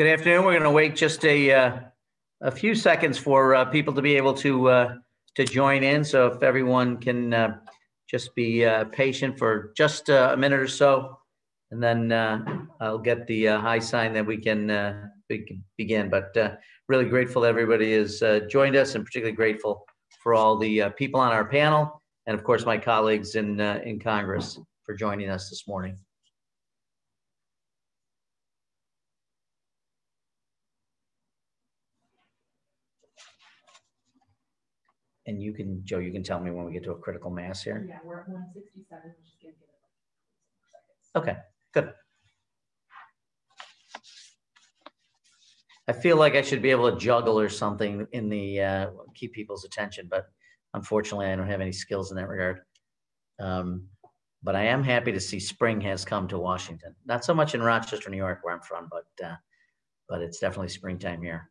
Good afternoon. We're going to wait just a, uh, a few seconds for uh, people to be able to uh, to join in. So if everyone can uh, just be uh, patient for just uh, a minute or so, and then I'll get the high sign that we can, we can begin. But really grateful everybody has joined us, and particularly grateful for all the people on our panel, and of course my colleagues in in Congress for joining us this morning. And you can, Joe, you can tell me when we get to a critical mass here. Yeah, we're at one sixty-seven, just give it Okay, good. I feel like I should be able to juggle or something in the, uh, keep people's attention, but unfortunately, I don't have any skills in that regard. Um, but I am happy to see spring has come to Washington. Not so much in Rochester, New York, where I'm from, but uh, but it's definitely springtime here.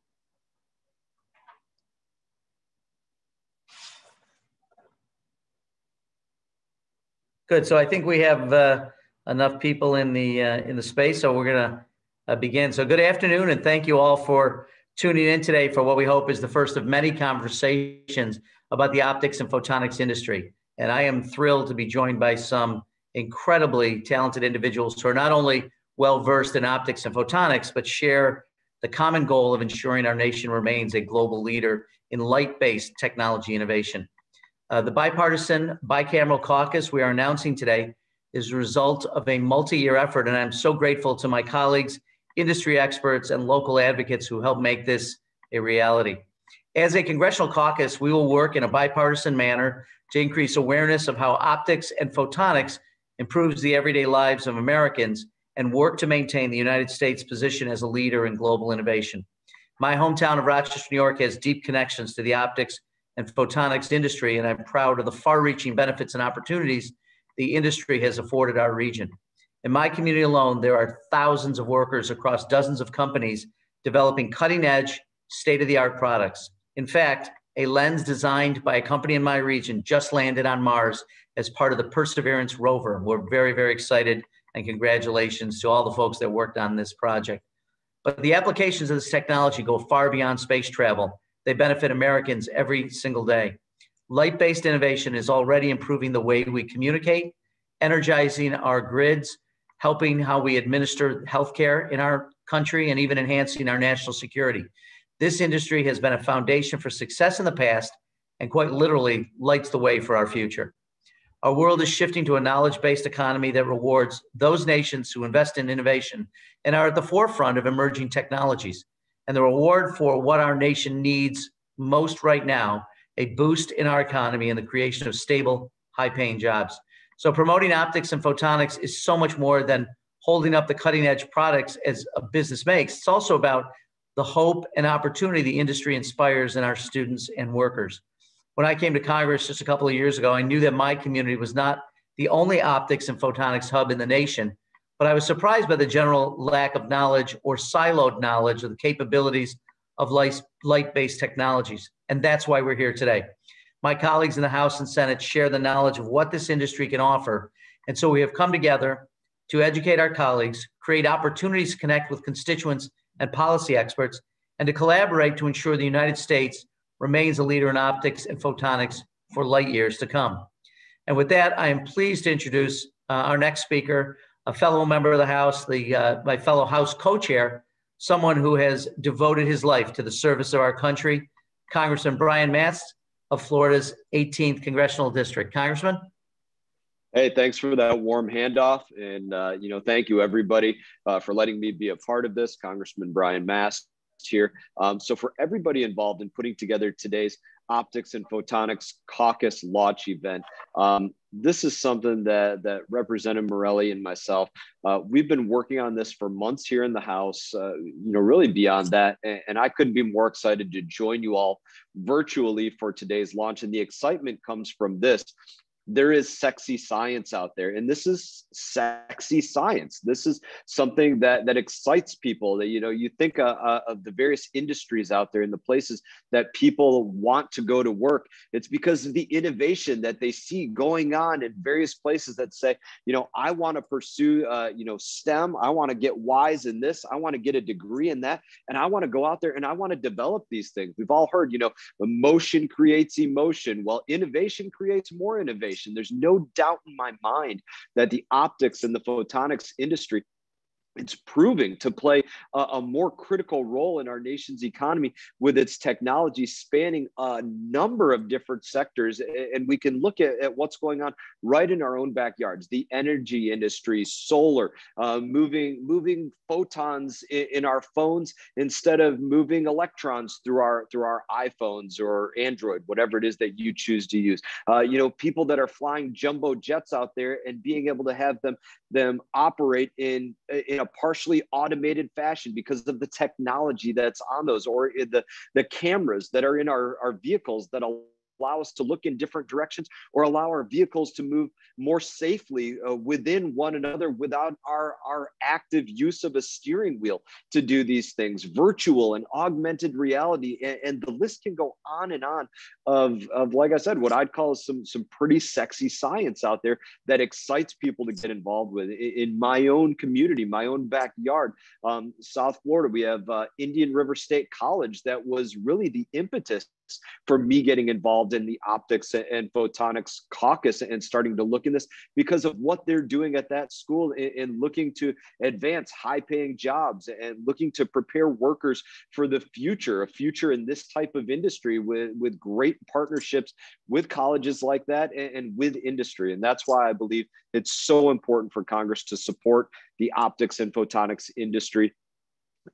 Good. So I think we have uh, enough people in the uh, in the space, so we're gonna uh, begin. So good afternoon, and thank you all for tuning in today for what we hope is the first of many conversations about the optics and photonics industry. And I am thrilled to be joined by some incredibly talented individuals who are not only well versed in optics and photonics, but share the common goal of ensuring our nation remains a global leader in light based technology innovation. Uh, the bipartisan bicameral caucus we are announcing today is a result of a multi-year effort, and I'm so grateful to my colleagues, industry experts, and local advocates who helped make this a reality. As a congressional caucus, we will work in a bipartisan manner to increase awareness of how optics and photonics improves the everyday lives of Americans and work to maintain the United States position as a leader in global innovation. My hometown of Rochester, New York has deep connections to the optics and photonics industry, and I'm proud of the far reaching benefits and opportunities the industry has afforded our region. In my community alone, there are thousands of workers across dozens of companies developing cutting edge, state of the art products. In fact, a lens designed by a company in my region just landed on Mars as part of the Perseverance rover. We're very, very excited and congratulations to all the folks that worked on this project. But the applications of this technology go far beyond space travel they benefit Americans every single day. Light based innovation is already improving the way we communicate, energizing our grids, helping how we administer healthcare in our country, and even enhancing our national security. This industry has been a foundation for success in the past and quite literally lights the way for our future. Our world is shifting to a knowledge based economy that rewards those nations who invest in innovation and are at the forefront of emerging technologies and the reward for what our nation needs most right now a boost in our economy and the creation of stable, high paying jobs. So, promoting optics and photonics is so much more than holding up the cutting edge products as a business makes. It's also about the hope and opportunity the industry inspires in our students and workers. When I came to Congress just a couple of years ago, I knew that my community was not the only optics and photonics hub in the nation, but I was surprised by the general lack of knowledge or siloed knowledge of the capabilities of light based technologies. And that's why we're here today. My colleagues in the House and Senate share the knowledge of what this industry can offer. And so we have come together to educate our colleagues, create opportunities to connect with constituents and policy experts, and to collaborate to ensure the United States remains a leader in optics and photonics for light years to come. And with that, I am pleased to introduce uh, our next speaker, a fellow member of the House, the uh, my fellow House co-chair, someone who has devoted his life to the service of our country, Congressman Brian Mast of Florida's 18th congressional district. Congressman. Hey, thanks for that warm handoff, and uh, you know, thank you everybody uh, for letting me be a part of this. Congressman Brian Mast here. Um, so for everybody involved in putting together today's optics and photonics caucus launch event. Um, this is something that, that Representative Morelle and myself, uh, we've been working on this for months here in the House, uh, you know, really beyond that. And, and, I couldn't be more excited to join you all virtually for today's launch. And the excitement comes from this. There is sexy science out there and this is sexy science. This is something that that excites people that you know you think uh, uh, of the various industries out there and the places that people want to go to work. It's because of the innovation that they see going on in various places that say you know i want to pursue uh, you know stem. I want to get wise in this. I want to get a degree in that. And i want to go out there and i want to develop these things. We've all heard you know emotion creates emotion. Well innovation creates more innovation There's no doubt in my mind that the optics and the photonics industry it's proving to play a, a, more critical role in our nation's economy with its technology spanning a number of different sectors. And we can look at, at what's going on right in our own backyards the energy industry, solar, uh, moving, moving photons in, in, our phones instead of moving electrons through our, through our iPhones or Android, whatever it is that you choose to use. Uh, you know, people that are flying jumbo jets out there and being able to have them, them operate in, in a partially automated fashion because of the technology that's on those or eh, the, the cameras that are in our, our vehicles that allow us to look in different directions or allow our vehicles to move more safely uh, within one another without our, our active use of a steering wheel to do these things. Virtual and augmented reality and, and, the list can go on and on of, of like i said what i'd call some some pretty sexy science out there that excites people to get involved with. In, my own community my own backyard um, south florida we have uh, indian river state college that was really the impetus for me getting involved in the optics and photonics caucus and starting to look in this because of what they're doing at that school in, looking to advance high paying jobs and looking to prepare workers for the future, a future in this type of industry with, with great partnerships with colleges like that and, and with industry. And that's why I believe it's so important for Congress to support the optics and photonics industry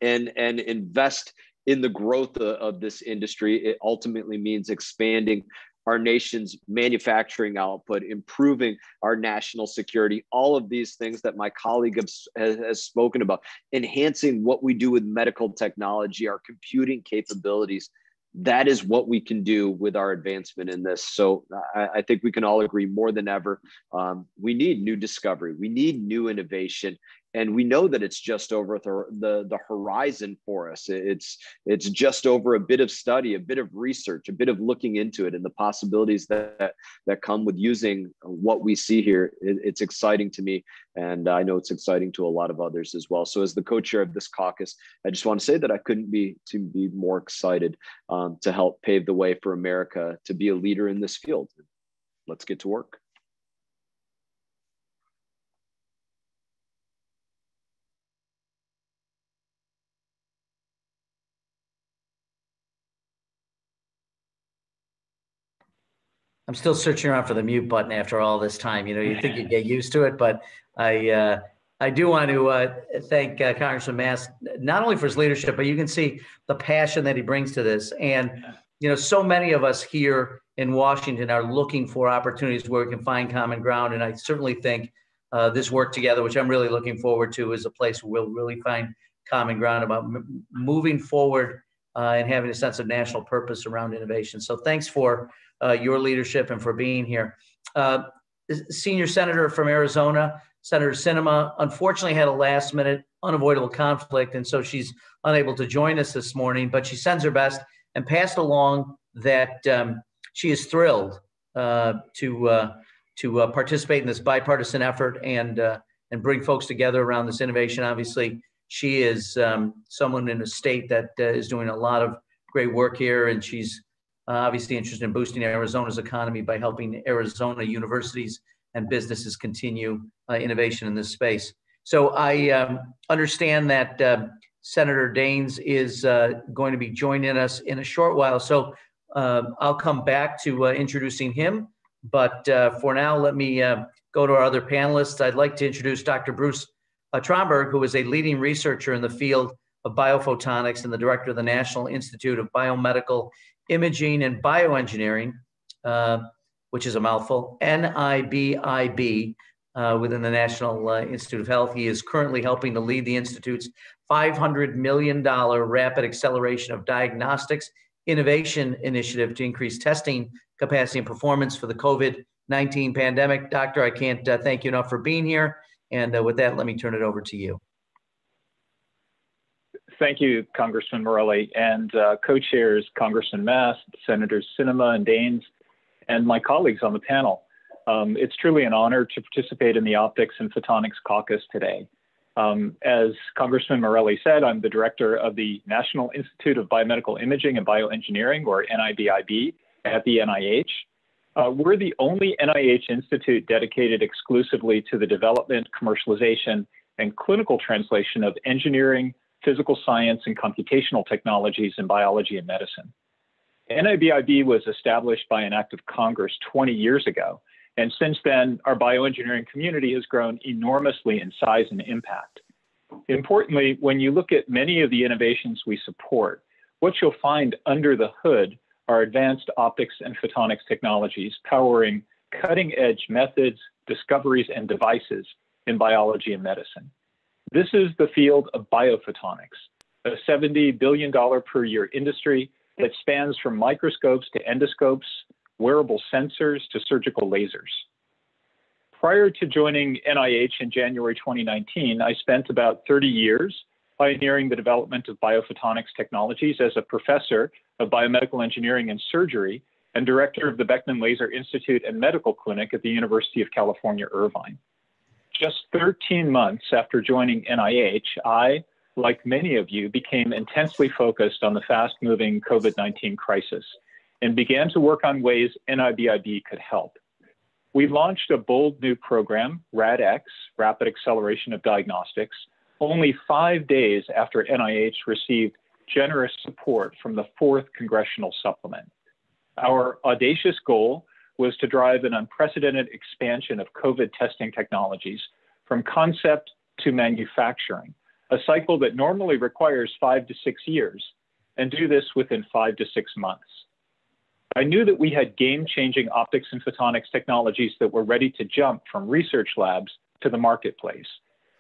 and and invest in the growth of, of this industry, it ultimately means expanding our nation's manufacturing output, improving our national security, all of these things that my colleague has, has, spoken about, enhancing what we do with medical technology, our computing capabilities. That is what we can do with our advancement in this. So I, I think we can all agree more than ever. Um, we need new discovery, we need new innovation, and we know that it's just over the, the, the horizon for us. It's it's just over a bit of study a bit of research a bit of looking into it and the possibilities that that come with using what we see here. It, it's exciting to me and i know it's exciting to a lot of others as well. So as the co-chair of this caucus i just want to say that i couldn't be to be more excited um, to help pave the way for america to be a leader in this field. Let's get to work I'm still searching around for the mute button after all this time. You know, you think you get used to it, but I uh, I do want to uh, thank uh, Congressman Mast not only for his leadership, but you can see the passion that he brings to this. And you know, so many of us here in Washington are looking for opportunities where we can find common ground, and I certainly think uh, this work together, which I'm really looking forward to, is a place where we'll really find common ground about moving forward uh, and having a sense of national purpose around innovation. So, thanks for your leadership and for being here. Uh, senior senator from Arizona, Senator Sinema, unfortunately had a last minute unavoidable conflict, and so she's unable to join us this morning, but she sends her best and passed along that um, she is thrilled uh, to uh, to uh, participate in this bipartisan effort and uh, and bring folks together around this innovation. Obviously, she is um, someone in a state that uh, is doing a lot of great work here, and she's uh, obviously interested in boosting Arizona's economy by helping Arizona universities and businesses continue uh, innovation in this space. So I um, understand that uh, Senator Daines is uh, going to be joining us in a short while. So uh, I'll come back to uh, introducing him. But for now, let me go to our other panelists. I'd like to introduce Dr. Bruce Tromberg, who is a leading researcher in the field of biophotonics and the director of the National Institute of Biomedical Imaging and Bioengineering, uh, which is a mouthful, NIBIB, uh, within the National uh, Institute of Health. He is currently helping to lead the Institute's $500 million rapid acceleration of diagnostics innovation initiative to increase testing capacity and performance for the COVID 19 pandemic. Doctor, I can't uh, thank you enough for being here. And uh, with that, let me turn it over to you. Thank you, Congressman Morelle, and uh, co-chairs Congressman Mast, Senators Sinema and Daines, and my colleagues on the panel. Um, it's truly an honor to participate in the Optics and Photonics Caucus today. Um, as Congressman Morelle said, I'm the director of the National Institute of Biomedical Imaging and Bioengineering, or NIBIB, at the NIH. Uh, we're the only NIH institute dedicated exclusively to the development, commercialization, and clinical translation of engineering, physical science, and computational technologies in biology and medicine. NIBIB was established by an act of Congress 20 years ago and since then, our bioengineering community has grown enormously in size and impact. Importantly, when you look at many of the innovations we support, what you'll find under the hood are advanced optics and photonics technologies powering cutting edge methods, discoveries, and devices in biology and medicine. This is the field of biophotonics, a $70 billion per year industry that spans from microscopes to endoscopes, wearable sensors to surgical lasers. Prior to joining NIH in January 2019, I spent about 30 years pioneering the development of biophotonics technologies as a professor of biomedical engineering and surgery and director of the Beckman Laser Institute and Medical Clinic at the University of California, Irvine. Just 13 months after joining NIH, I, like many of you, became intensely focused on the fast moving COVID 19 crisis and began to work on ways NIBIB could help. We launched a bold new program, RADX, Rapid Acceleration of Diagnostics, only five days after NIH received generous support from the fourth congressional supplement. Our audacious goal was to drive an unprecedented expansion of COVID testing technologies from concept to manufacturing, a cycle that normally requires five to six years, and do this within five to six months. I knew that we had game changing optics and photonics technologies that were ready to jump from research labs to the marketplace.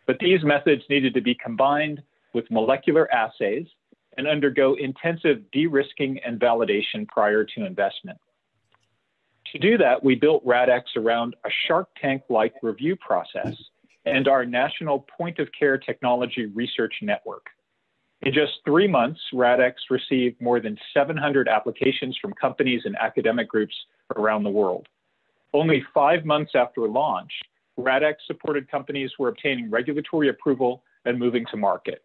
But these methods needed to be combined with molecular assays and undergo intensive de risking and validation prior to investment. To do that, we built RADX around a Shark Tank like review process and our national point of care technology research network. In just three months, RADX received more than 700 applications from companies and academic groups around the world. Only five months after launch, RADX supported companies were obtaining regulatory approval and moving to market.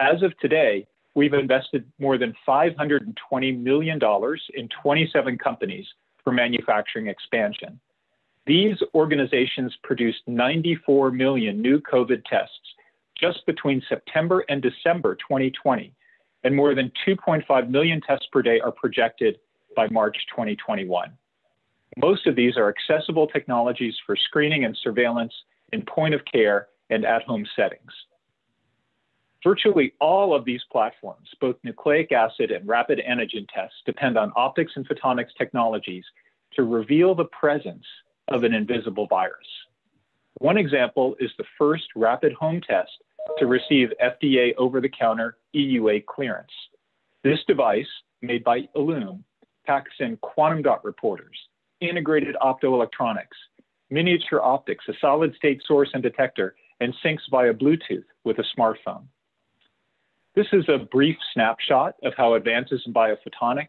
As of today, we've invested more than $520 million in 27 companies for manufacturing expansion. These organizations produced 94 million new COVID tests just between September and December 2020, and more than 2.5 million tests per day are projected by March 2021. Most of these are accessible technologies for screening and surveillance in point of care and at home settings. Virtually all of these platforms, both nucleic acid and rapid antigen tests, depend on optics and photonics technologies to reveal the presence of an invisible virus. One example is the first rapid home test to receive FDA over the counter EUA clearance. This device, made by Ellume, packs in quantum dot reporters, integrated optoelectronics, miniature optics, a solid state source and detector, and syncs via Bluetooth with a smartphone. This is a brief snapshot of how advances in biophotonics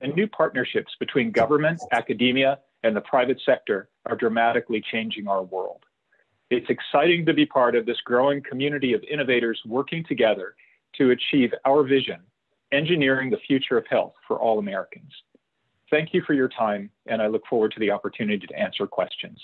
and new partnerships between government, academia, and the private sector are dramatically changing our world. It's exciting to be part of this growing community of innovators working together to achieve our vision, engineering the future of health for all Americans. Thank you for your time, and I look forward to the opportunity to answer questions.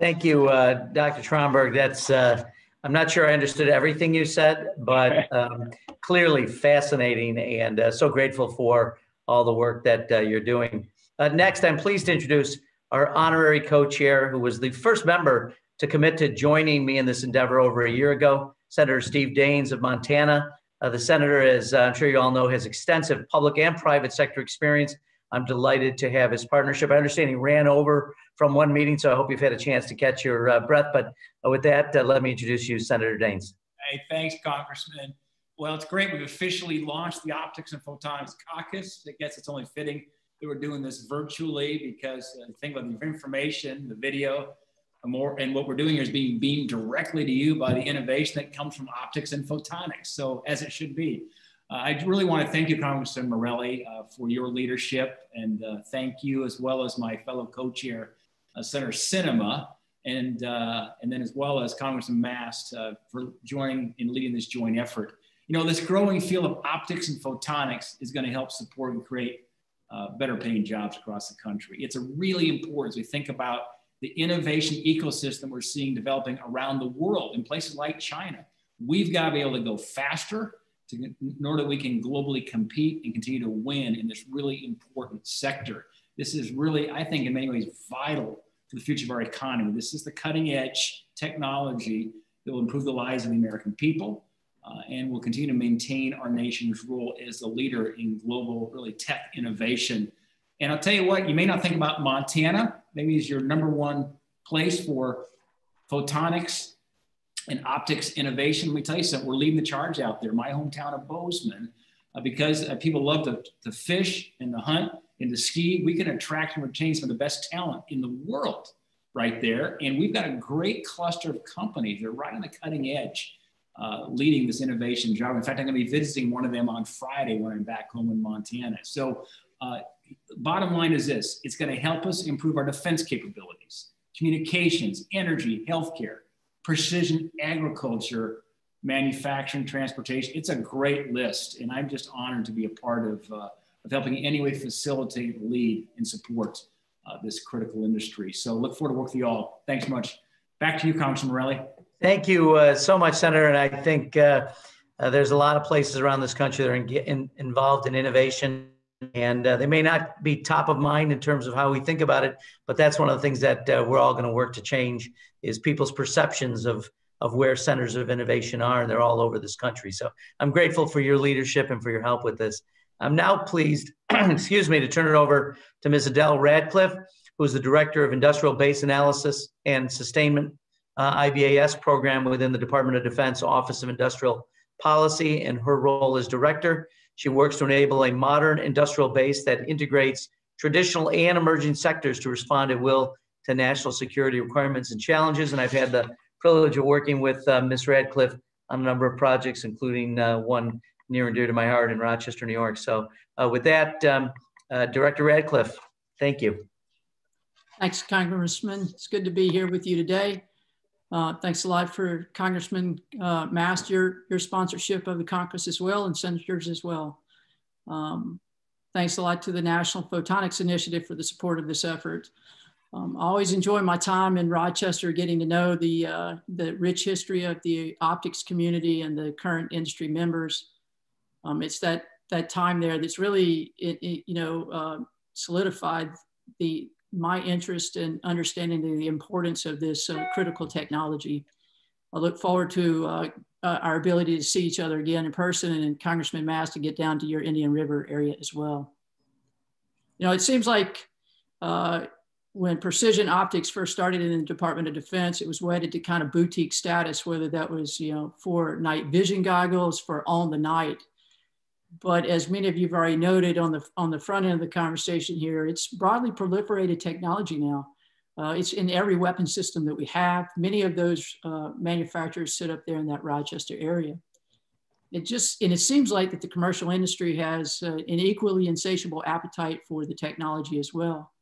Thank you, uh, Dr. Tromberg. That's uh, I'm not sure I understood everything you said, but um, clearly fascinating, and uh, so grateful for all the work that uh, you're doing. Uh, next, I'm pleased to introduce our honorary co-chair, who was the first member to commit to joining me in this endeavor over a year ago, Senator Steve Daines of Montana. Uh, the senator, as uh, I'm sure you all know, has extensive public and private sector experience. I'm delighted to have his partnership. I understand he ran over from one meeting, so I hope you've had a chance to catch your uh, breath. But uh, with that, uh, let me introduce you, Senator Daines. Hey, thanks, Congressman. Well, it's great. We've officially launched the Optics and Photonics Caucus. I guess it's only fitting that we're doing this virtually because uh, think about the information, the video, more, and what we're doing here is being beamed directly to you by the innovation that comes from optics and photonics. So as it should be. Uh, I really want to thank you, Congressman Morelle, uh, for your leadership, and uh, thank you as well as my fellow co-chair, uh, Senator Sinema, and uh, and then as well as Congressman Mast uh, for joining and leading this joint effort. You know, this growing field of optics and photonics is going to help support and create better paying jobs across the country. It's a really important as we think about the innovation ecosystem we're seeing developing around the world in places like China. We've got to be able to go faster to, in order that we can globally compete and continue to win in this really important sector. This is really, I think, in many ways, vital to the future of our economy. This is the cutting edge technology that will improve the lives of the American people uh, and will continue to maintain our nation's role as a leader in global, really tech innovation. And I'll tell you what, you may not think about Montana, maybe is your number one place for photonics and optics innovation. Let me tell you something, we're leading the charge out there. My hometown of Bozeman, uh, because uh, people love to, to fish and to hunt and to ski, we can attract and retain some of the best talent in the world right there. And we've got a great cluster of companies. They're right on the cutting edge. Uh, leading this innovation job. In fact, I'm going to be visiting one of them on Friday when I'm back home in Montana. So, uh, bottom line is this it's going to help us improve our defense capabilities, communications, energy, healthcare precision agriculture, manufacturing, transportation. It's a great list. And I'm just honored to be a part of, uh, of helping in any way facilitate, lead, and support uh, this critical industry. So look forward to work with you all. Thanks much. Back to you, Congressman Morelle. Thank you uh, so much, Senator. And I think uh, uh, there's a lot of places around this country that are in, in, involved in innovation and uh, they may not be top of mind in terms of how we think about it but that's one of the things that uh, we're all going to work to change is people's perceptions of of where centers of innovation are and they're all over this country. So i'm grateful for your leadership and for your help with this. I'm now pleased excuse me to turn it over to ms. Adele ratcliff who is the director of industrial base analysis and sustainment uh, ibas program within the department of defense office of industrial policy and her role as director she works to enable a modern industrial base that integrates traditional and emerging sectors to respond at will to national security requirements and challenges. And I've had the privilege of working with uh, Ms. Ratcliff on a number of projects, including uh, one near and dear to my heart in Rochester, New York. So uh, with that, um, uh, Director Ratcliff, thank you. Thanks, Congressman. It's good to be here with you today. Uh, thanks a lot for Congressman uh, Mast, your, your sponsorship of the caucus as well, and senators as well. Um, thanks a lot to the National Photonics Initiative for the support of this effort. Um, I always enjoy my time in Rochester getting to know the, uh, the rich history of the optics community and the current industry members. Um, it's that, that time there that's really, it, it, you know, uh, solidified the my interest in understanding the importance of this uh, critical technology. I look forward to uh, uh, our ability to see each other again in person and Congressman Mast to get down to your Indian River area as well. You know, it seems like uh, when precision optics first started in the Department of Defense, it was wedded to kind of boutique status, whether that was, you know, for night vision goggles, for on the night. But as many of you have already noted on the, on the front end of the conversation here, it's broadly proliferated technology now. Uh, it's in every weapon system that we have. Many of those uh, manufacturers sit up there in that Rochester area. It just, and it seems like that the commercial industry has uh, an equally insatiable appetite for the technology as well.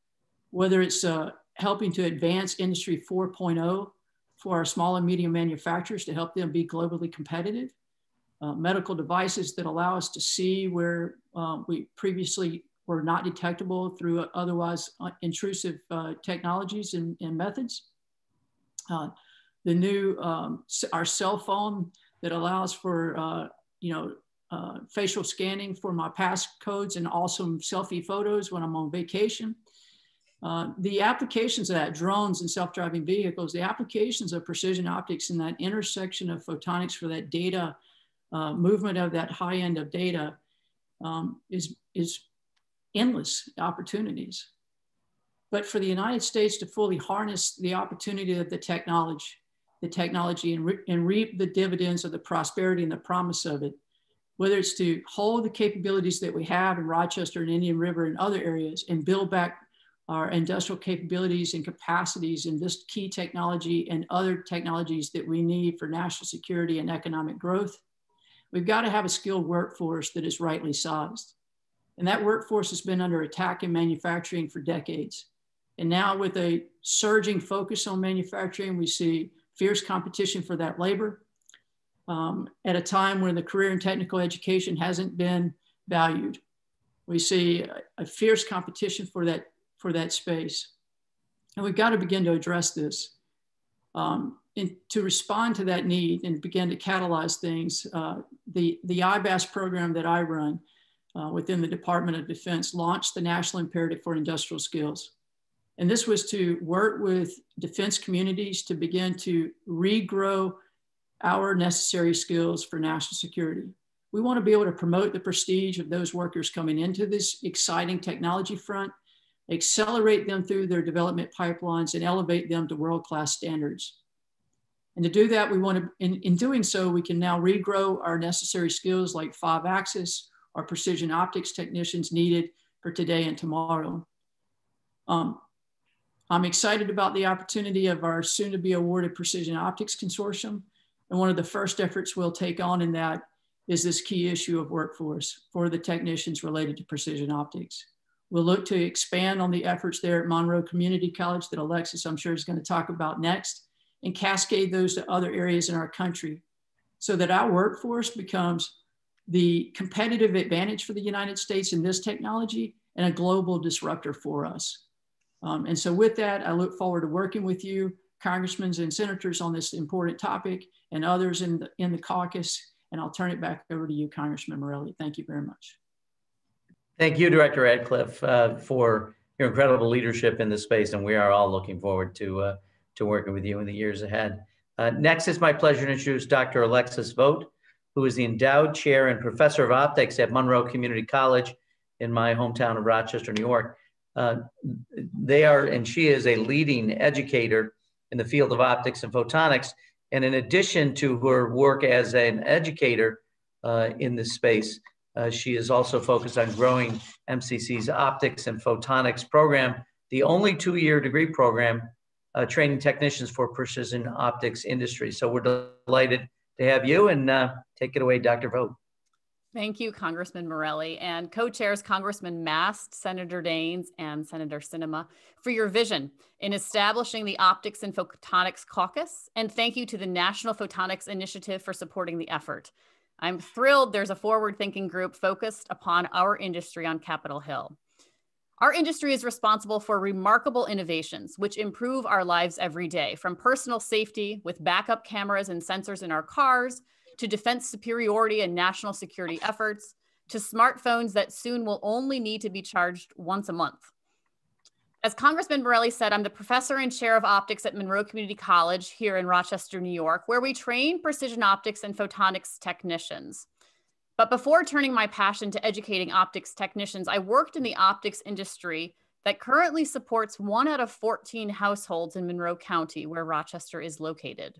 Whether it's uh, helping to advance Industry 4.0 for our small and medium manufacturers to help them be globally competitive, uh, medical devices that allow us to see where uh, we previously were not detectable through otherwise uh, intrusive uh, technologies and, and methods. Uh, the new, um, our cell phone that allows for, you know, uh, facial scanning for my passcodes and also selfie photos when I'm on vacation. Uh, the applications of that, drones and self-driving vehicles, the applications of precision optics in that intersection of photonics for that data uh, movement of that high end of data um, is, is endless opportunities. But for the United States to fully harness the opportunity of the technology, the technology and, re and reap the dividends of the prosperity and the promise of it, whether it's to hold the capabilities that we have in Rochester and Indian River and other areas and build back our industrial capabilities and capacities in this key technology and other technologies that we need for national security and economic growth, we've got to have a skilled workforce that is rightly sized. And that workforce has been under attack in manufacturing for decades. And now with a surging focus on manufacturing, we see fierce competition for that labor um, at a time when the career and technical education hasn't been valued. We see a, fierce competition for that, for that space. And we've got to begin to address this. Um, to respond to that need and begin to catalyze things, uh, the, the IBAS program that I run uh, within the Department of Defense launched the National Imperative for Industrial Skills. And this was to work with defense communities to begin to regrow our necessary skills for national security. We want to be able to promote the prestige of those workers coming into this exciting technology front, accelerate them through their development pipelines, and elevate them to world class standards. And to do that, we want to, in, in doing so, we can now regrow our necessary skills like five axis or precision optics technicians needed for today and tomorrow. Um, I'm excited about the opportunity of our soon to be awarded Precision Optics Consortium. And one of the first efforts we'll take on in that is this key issue of workforce for the technicians related to precision optics. We'll look to expand on the efforts there at Monroe Community College that Alexis, I'm sure, is going to talk about next, and cascade those to other areas in our country so that our workforce becomes the competitive advantage for the United States in this technology and a global disruptor for us. Um, and so with that, I look forward to working with you congressmen and senators on this important topic and others in the, in the caucus. And I'll turn it back over to you, Congressman Morelle. Thank you very much. Thank you, Director Ratcliff, uh, for your incredible leadership in this space. And we are all looking forward to, uh, to working with you in the years ahead. Uh, next, it's my pleasure to introduce Dr. Alexis Vogt, who is the endowed chair and professor of optics at Monroe Community College in my hometown of Rochester, New York. Uh, they are, and she is a leading educator in the field of optics and photonics. And in addition to her work as an educator uh, in this space, uh, she is also focused on growing MCC's optics and photonics program, the only two-year degree program uh, training technicians for precision optics industry. So we're delighted to have you and uh, take it away, Dr. Vogt. Thank you, Congressman Morelle, and co-chairs Congressman Mast, Senator Daines, and Senator Sinema for your vision in establishing the Optics and Photonics Caucus. And thank you to the National Photonics Initiative for supporting the effort. I'm thrilled there's a forward-thinking group focused upon our industry on Capitol Hill. Our industry is responsible for remarkable innovations which improve our lives every day, from personal safety with backup cameras and sensors in our cars to defense superiority and national security efforts, to smartphones that soon will only need to be charged once a month. As Congressman Morelle said, I'm the professor and chair of optics at Monroe Community College here in Rochester, New York, where we train precision optics and photonics technicians. But before turning my passion to educating optics technicians, I worked in the optics industry that currently supports one out of 14 households in Monroe County, where Rochester is located.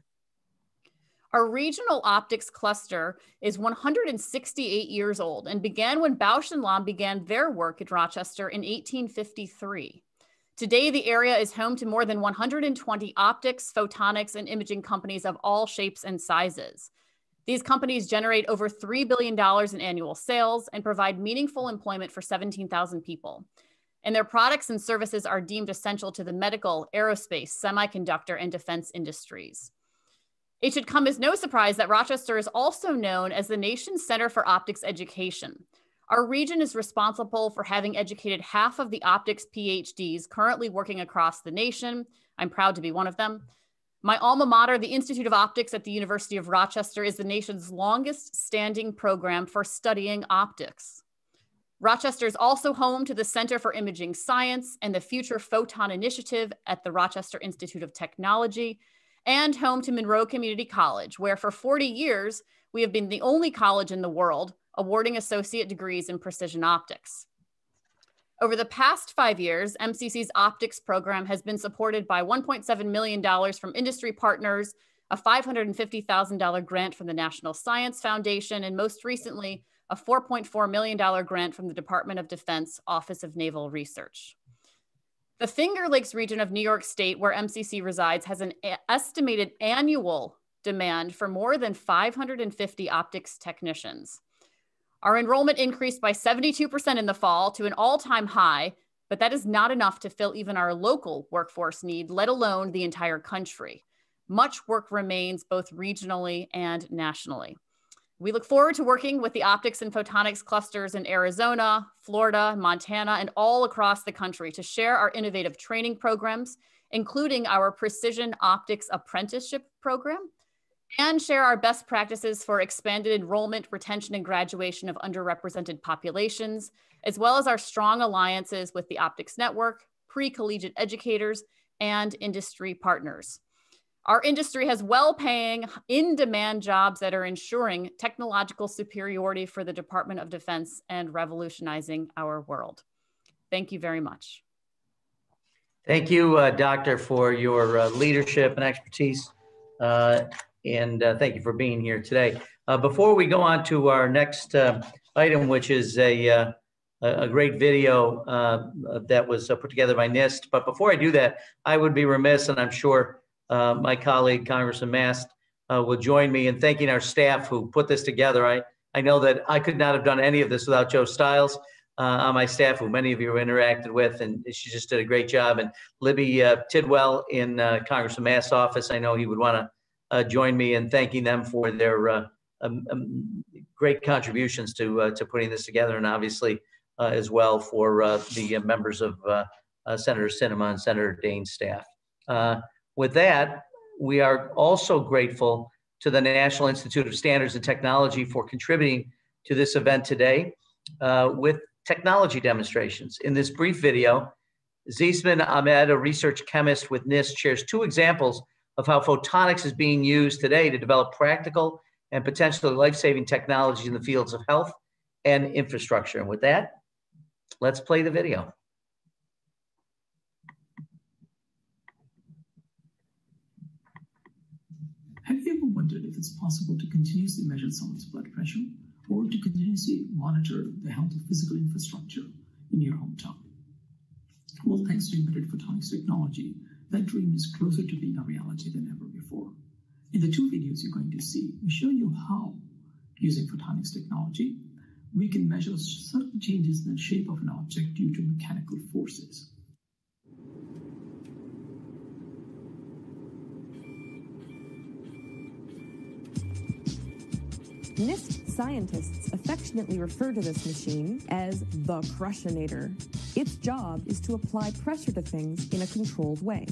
Our regional optics cluster is 168 years old and began when Bausch and Lomb began their work at Rochester in 1853. Today, the area is home to more than 120 optics, photonics, and imaging companies of all shapes and sizes. These companies generate over $3 billion in annual sales and provide meaningful employment for 17,000 people. And their products and services are deemed essential to the medical, aerospace, semiconductor, and defense industries. It should come as no surprise that Rochester is also known as the nation's Center for Optics Education. Our region is responsible for having educated half of the optics PhDs currently working across the nation. I'm proud to be one of them. My alma mater, the Institute of Optics at the University of Rochester, is the nation's longest standing program for studying optics. Rochester is also home to the Center for Imaging Science and the Future Photon Initiative at the Rochester Institute of Technology, and home to Monroe Community College, where for 40 years, we have been the only college in the world awarding associate degrees in precision optics. Over the past five years, MCC's optics program has been supported by $1.7 million from industry partners, a $550,000 grant from the National Science Foundation, and most recently, a $4.4 million grant from the Department of Defense Office of Naval Research. The Finger Lakes region of New York State, where MCC resides, has an estimated annual demand for more than 550 optics technicians. Our enrollment increased by 72% in the fall to an all time high, but that is not enough to fill even our local workforce need, let alone the entire country. Much work remains both regionally and nationally. We look forward to working with the optics and photonics clusters in Arizona, Florida, Montana, and all across the country to share our innovative training programs, including our Precision Optics Apprenticeship Program, and share our best practices for expanded enrollment, retention, and graduation of underrepresented populations, as well as our strong alliances with the Optics Network, pre-collegiate educators, and industry partners. Our industry has well paying, in demand jobs that are ensuring technological superiority for the Department of Defense and revolutionizing our world. Thank you very much. Thank you, uh, Doctor, for your uh, leadership and expertise. Uh, and uh, thank you for being here today. Uh, before we go on to our next uh, item, which is a, a great video that was put together by NIST. But before I do that, I would be remiss, and I'm sure uh, my colleague, Congressman Mast, uh, will join me in thanking our staff who put this together. I, I know that I could not have done any of this without Joe Stiles uh, on my staff, who many of you interacted with, and she just did a great job. And Libby uh, Tidwell in uh, Congressman Mast's office, I know he would want to uh, join me in thanking them for their um, um, great contributions to to putting this together, and obviously as well for the members of Senator Sinema and Senator Daines's staff. With that, we are also grateful to the National Institute of Standards and Technology for contributing to this event today uh, with technology demonstrations. In this brief video, Zeeshan Ahmed, a research chemist with NIST, shares two examples of how photonics is being used today to develop practical and potentially life-saving technologies in the fields of health and infrastructure. And with that, let's play the video. Have you ever wondered if it's possible to continuously measure someone's blood pressure or to continuously monitor the health of physical infrastructure in your hometown? Well, thanks to embedded photonics technology, that dream is closer to being a reality than ever before. In the two videos you're going to see, we show you how, using photonics technology, we can measure certain changes in the shape of an object due to mechanical forces. NIST scientists affectionately refer to this machine as the Crushinator. Its job is to apply pressure to things in a controlled way.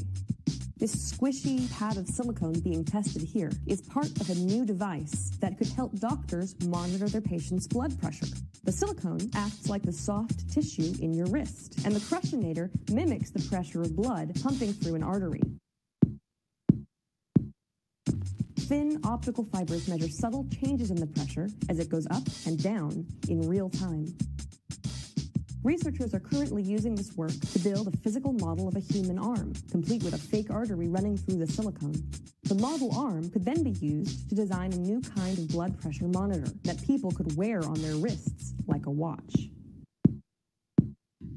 This squishy pad of silicone being tested here is part of a new device that could help doctors monitor their patient's blood pressure. The silicone acts like the soft tissue in your wrist, and the Crushinator mimics the pressure of blood pumping through an artery. Thin optical fibers measure subtle changes in the pressure as it goes up and down in real time. Researchers are currently using this work to build a physical model of a human arm, complete with a fake artery running through the silicone. The model arm could then be used to design a new kind of blood pressure monitor that people could wear on their wrists like a watch.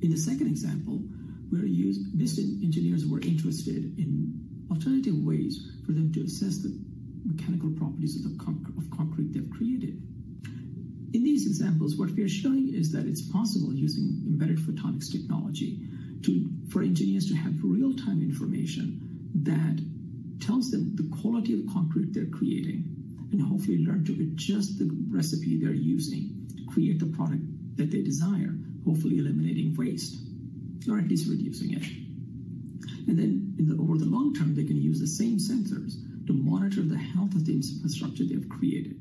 In the second example, where used, engineers were interested in alternative ways for them to assess the mechanical properties of, the conc of concrete they've created. In these examples, what we are showing is that it's possible using embedded photonics technology to, for engineers to have real-time information that tells them the quality of concrete they're creating and hopefully learn to adjust the recipe they're using to create the product that they desire, hopefully eliminating waste or at least reducing it. And then in the, over the long term, they can use the same sensors to monitor the health of the infrastructure they've created.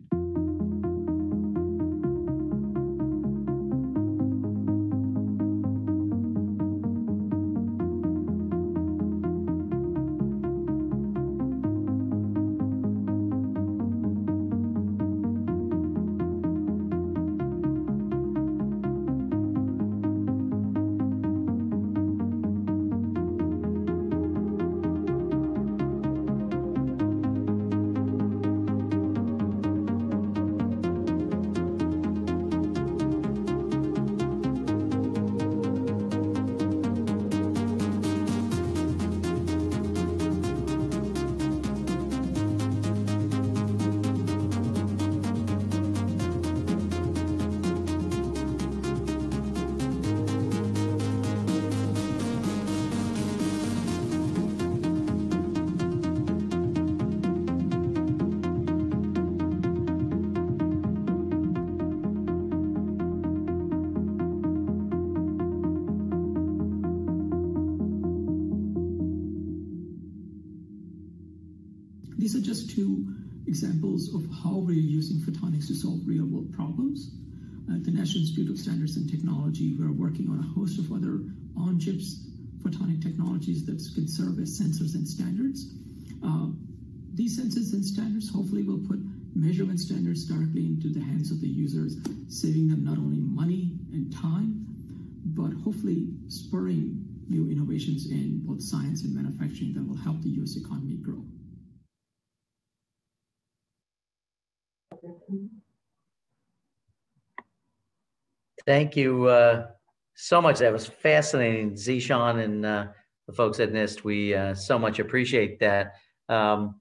Thank you uh, so much. That was fascinating, Zeeshan and uh, the folks at NIST. We uh, so much appreciate that. Um,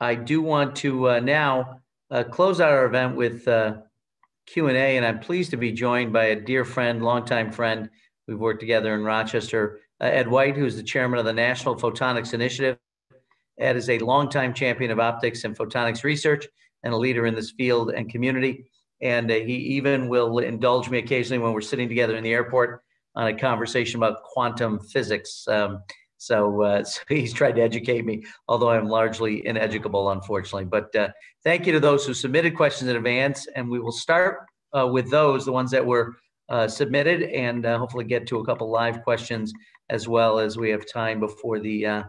I do want to uh, now uh, close out our event with uh, Q&A, and I'm pleased to be joined by a dear friend, longtime friend. We've worked together in Rochester, Ed White, who's the chairman of the National Photonics Initiative. Ed is a longtime champion of optics and photonics research and a leader in this field and community. And uh, he even will indulge me occasionally when we're sitting together in the airport on a conversation about quantum physics. Um, so, uh, so, he's tried to educate me, although I'm largely ineducable, unfortunately. But uh, thank you to those who submitted questions in advance. And we will start uh, with those, the ones that were uh, submitted, and uh, hopefully get to a couple live questions as well as we have time before the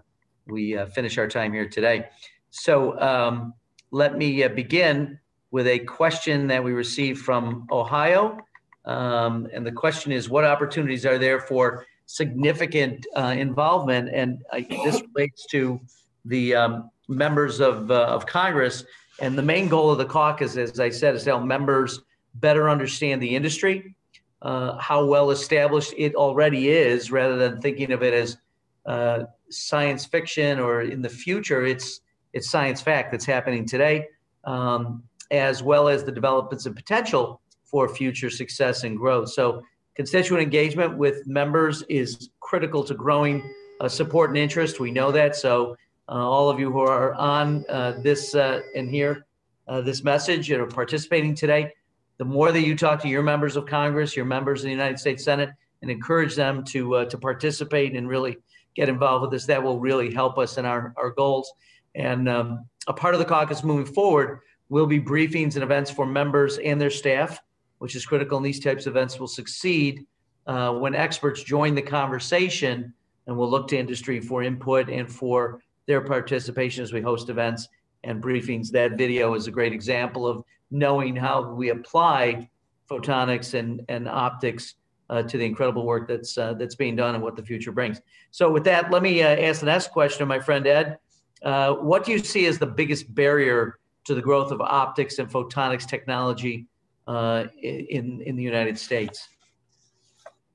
we finish our time here today. So um, let me begin with a question that we received from Ohio. Um, and the question is, what opportunities are there for significant uh, involvement? And this relates to the um, members of, uh, of Congress. And the main goal of the caucus, as I said, is to help members better understand the industry, uh, how well established it already is, rather than thinking of it as uh, science fiction or in the future. It's it's science fact that's happening today. Um, as well as the developments and potential for future success and growth. So, constituent engagement with members is critical to growing uh, support and interest. We know that. So, uh, all of you who are on uh, this uh, and hear uh, this message and are participating today, the more that you talk to your members of Congress, your members of the United States Senate, and encourage them to to participate and really get involved with this, that will really help us in our, our goals. And um, a part of the caucus moving forward will be briefings and events for members and their staff, which is critical. And these types of events will succeed uh, when experts join the conversation and we'll look to industry for input and for their participation as we host events and briefings. That video is a great example of knowing how we apply photonics and, and optics uh, to the incredible work that's uh, that's being done and what the future brings. So with that, let me uh, ask the next question, my friend Ed. Uh, what do you see as the biggest barrier to the growth of optics and photonics technology uh, in, in the United States?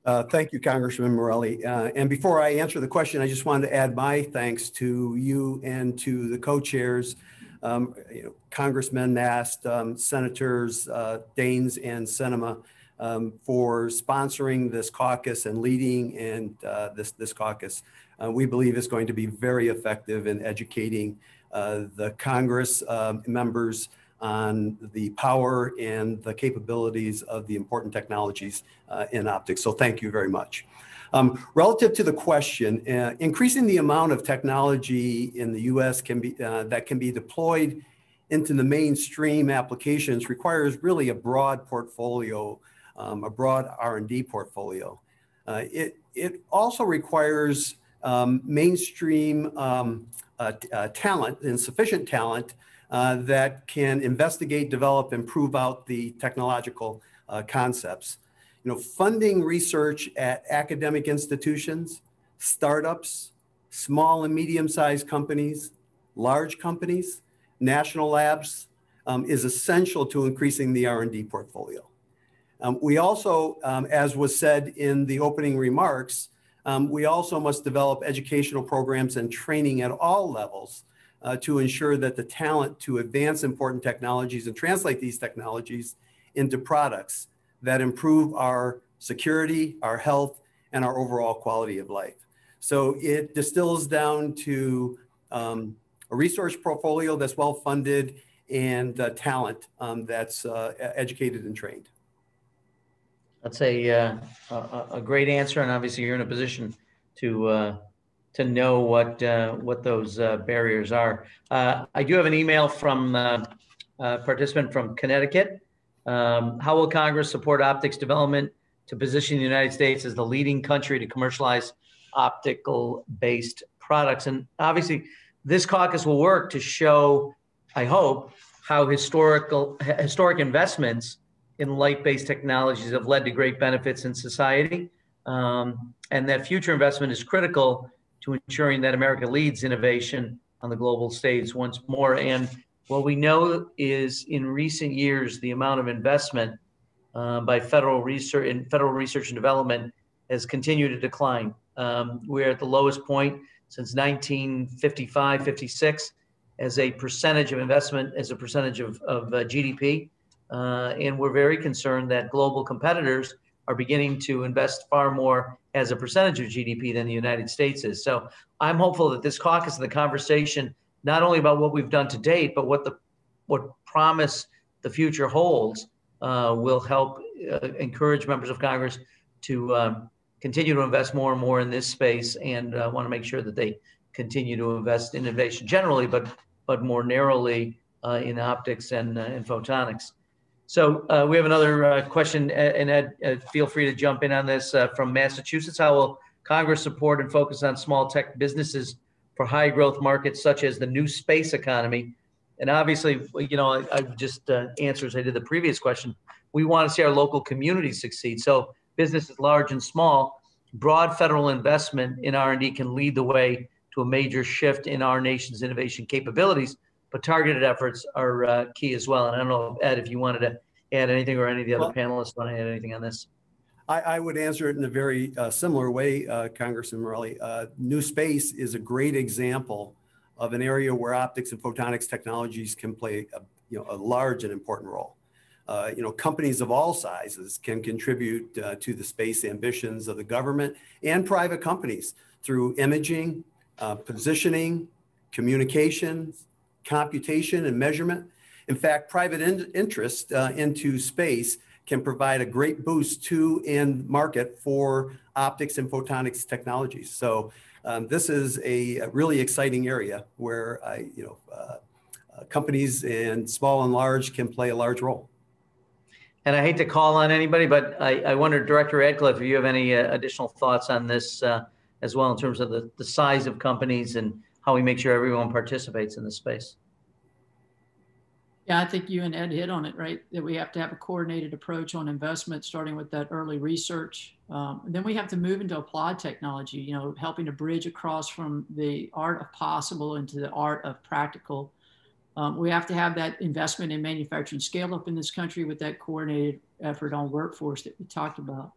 Uh, thank you, Congressman Morelle. Uh, and before I answer the question, I just wanted to add my thanks to you and to the co-chairs, um, you know, Congressman Mast, um, Senators uh, Daines and Sinema, um, for sponsoring this caucus and leading and uh, this this caucus. Uh, we believe is going to be very effective in educating the Congress um, members on the power and the capabilities of the important technologies uh, in optics. So thank you very much. Um, relative to the question, uh, increasing the amount of technology in the U.S. can be uh, that can be deployed into the mainstream applications requires really a broad portfolio, um, a broad R&D portfolio. Uh, it it also requires um, mainstream um, uh, uh, talent and sufficient talent uh, that can investigate, develop, and prove out the technological concepts. You know, funding research at academic institutions, startups, small and medium-sized companies, large companies, national labs um, is essential to increasing the R&D portfolio. Um, we also, um, as was said in the opening remarks, um, we also must develop educational programs and training at all levels uh, to ensure that the talent to advance important technologies and translate these technologies into products that improve our security, our health, and our overall quality of life. So it distills down to um, a resource portfolio that's well funded and uh, talent um, that's uh, educated and trained. That's a, uh, a, a great answer, and obviously you're in a position to uh, to know what uh, what those uh, barriers are. Uh, I do have an email from uh, a participant from Connecticut. Um, how will Congress support optics development to position the United States as the leading country to commercialize optical-based products? And obviously, this caucus will work to show, I hope, how historical historic investments in light-based technologies have led to great benefits in society, um, and that future investment is critical to ensuring that America leads innovation on the global stage once more. And what we know is in recent years, the amount of investment uh, by federal research in federal research and development has continued to decline. Um, we're at the lowest point since 1955, 56 as a percentage of investment, as a percentage of, of uh, GDP. Uh, and we're very concerned that global competitors are beginning to invest far more as a percentage of GDP than the United States is. So I'm hopeful that this caucus and the conversation, not only about what we've done to date, but what the what promise the future holds, uh, will help uh, encourage members of Congress to um, continue to invest more and more in this space, and uh, want to make sure that they continue to invest in innovation generally, but but more narrowly uh, in optics and, uh, and photonics. So uh, we have another uh, question, and Ed, uh, feel free to jump in on this uh, from Massachusetts. How will Congress support and focus on small tech businesses for high growth markets such as the new space economy? And obviously, you know, I, I just uh, as I did the previous question. We want to see our local communities succeed. So businesses large and small, broad federal investment in R&D can lead the way to a major shift in our nation's innovation capabilities but targeted efforts are uh, key as well. And I don't know, Ed, if you wanted to add anything or any of the other well, panelists want to add anything on this. I, I would answer it in a very uh, similar way, uh, Congressman Morelle. Uh, new space is a great example of an area where optics and photonics technologies can play a, you know, a large and important role. Uh, you know, companies of all sizes can contribute uh, to the space ambitions of the government and private companies through imaging, positioning, communications, computation and measurement. In fact, private in interest uh, into space can provide a great boost to and market for optics and photonics technologies. So um, this is a, a, really exciting area where I, you know, uh, uh, companies and small and large can play a large role. And I hate to call on anybody, but I, I wonder, Director Ratcliff, if you have any uh, additional thoughts on this uh, as well in terms of the, the size of companies and how we make sure everyone participates in the space. Yeah, I think you and Ed hit on it, right? That we have to have a coordinated approach on investment, starting with that early research. Um, then we have to move into applied technology, you know, helping to bridge across from the art of possible into the art of practical. Um, we have to have that investment in manufacturing scale up in this country with that coordinated effort on workforce that we talked about.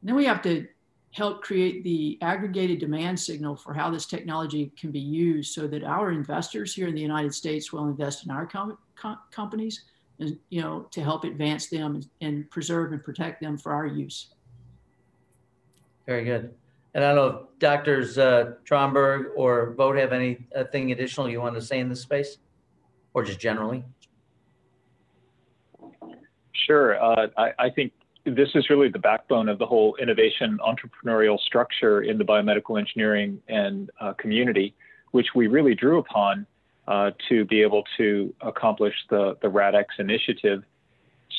And then we have to help create the aggregated demand signal for how this technology can be used so that our investors here in the United States will invest in our com com companies and, you know, to help advance them and, and, preserve and protect them for our use. Very good. And I don't know if doctors uh, Tromberg or Vogt have anything additional you want to say in this space or just generally? Sure. Uh, I, I think this is really the backbone of the whole innovation entrepreneurial structure in the biomedical engineering and uh, community, which we really drew upon uh, to be able to accomplish the, the RADx initiative.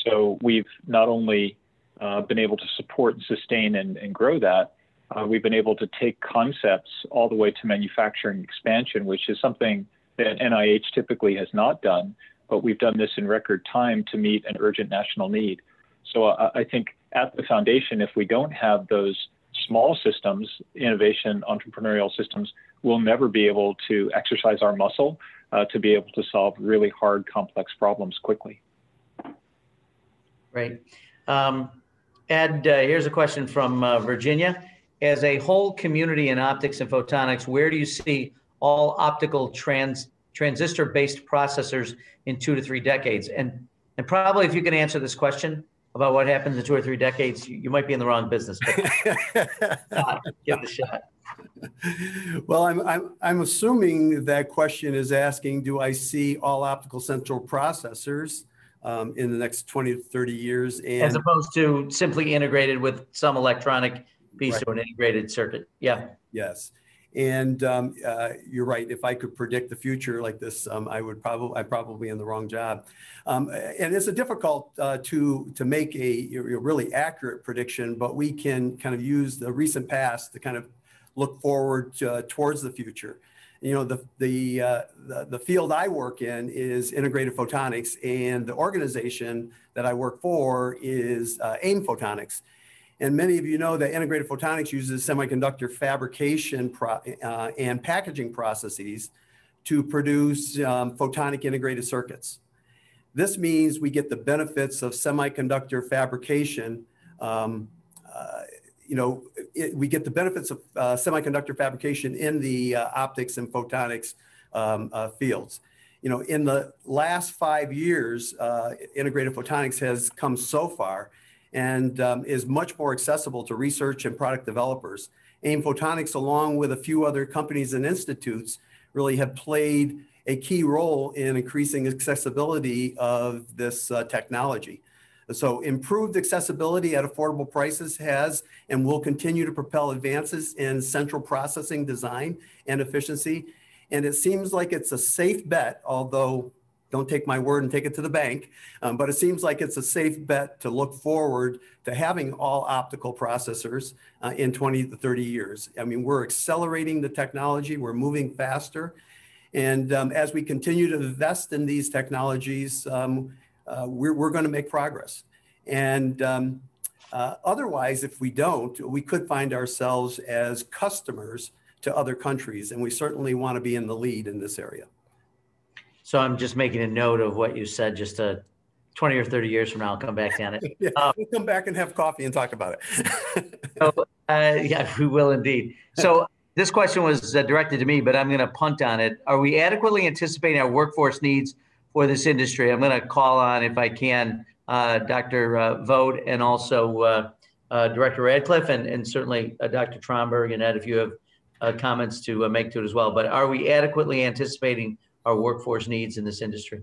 So we've not only uh, been able to support and sustain and, and grow that, uh, we've been able to take concepts all the way to manufacturing expansion, which is something that NIH typically has not done, but we've done this in record time to meet an urgent national need. So I, I think at the foundation, if we don't have those small systems, innovation, entrepreneurial systems, we'll never be able to exercise our muscle uh, to be able to solve really hard, complex problems quickly. Great. Um, Ed, uh, here's a question from uh, Virginia. As a whole community in optics and photonics, where do you see all optical trans transistor-based processors in two to three decades? And and probably if you can answer this question, about what happens in two or three decades, you, you might be in the wrong business. But give it a shot. Well, I'm, I'm, I'm assuming that question is asking, do I see all optical central processors um, in the next 20 to 30 years? And As opposed to simply integrated with some electronic piece right. or an integrated circuit. Yeah. Yes. And um, uh, you're right. If I could predict the future like this, um, I would probably I probably in the wrong job. Um, and it's a difficult uh, to to make a, a, really accurate prediction, but we can kind of use the recent past to kind of look forward uh, towards the future. You know, the the, uh, the the field I work in is integrated photonics, and the organization that I work for is uh, AIM Photonics. And many of you know that integrated photonics uses semiconductor fabrication pro, uh, and packaging processes to produce um, photonic integrated circuits. This means we get the benefits of semiconductor fabrication. Um, uh, you know, it, we get the benefits of uh, semiconductor fabrication in the uh, optics and photonics um, uh, fields. You know, in the last five years, uh, integrated photonics has come so far and um, is much more accessible to research and product developers. AIM Photonics, along with a few other companies and institutes, really have played a key role in increasing accessibility of this uh, technology. So improved accessibility at affordable prices has and will continue to propel advances in central processing design and efficiency. And it seems like it's a safe bet, although don't take my word and take it to the bank. Um, but it seems like it's a safe bet to look forward to having all optical processors uh, in 20 to 30 years. I mean, we're accelerating the technology, we're moving faster. And um, as we continue to invest in these technologies, um, uh, we're, we're going to make progress. And um, uh, otherwise, if we don't, we could find ourselves as customers to other countries. And we certainly want to be in the lead in this area. So I'm just making a note of what you said, just a 20 or 30 years from now, I'll come back on it. yeah, um, we'll come back and have coffee and talk about it. so, uh, yeah, we will indeed. So this question was uh, directed to me, but I'm going to punt on it. Are we adequately anticipating our workforce needs for this industry? I'm going to call on, if I can, uh, Dr. Uh, Vogt and also uh, uh, Director Ratcliff and, and certainly Dr. Tromberg and Ed, if you have comments to make to it as well. But are we adequately anticipating our workforce needs in this industry?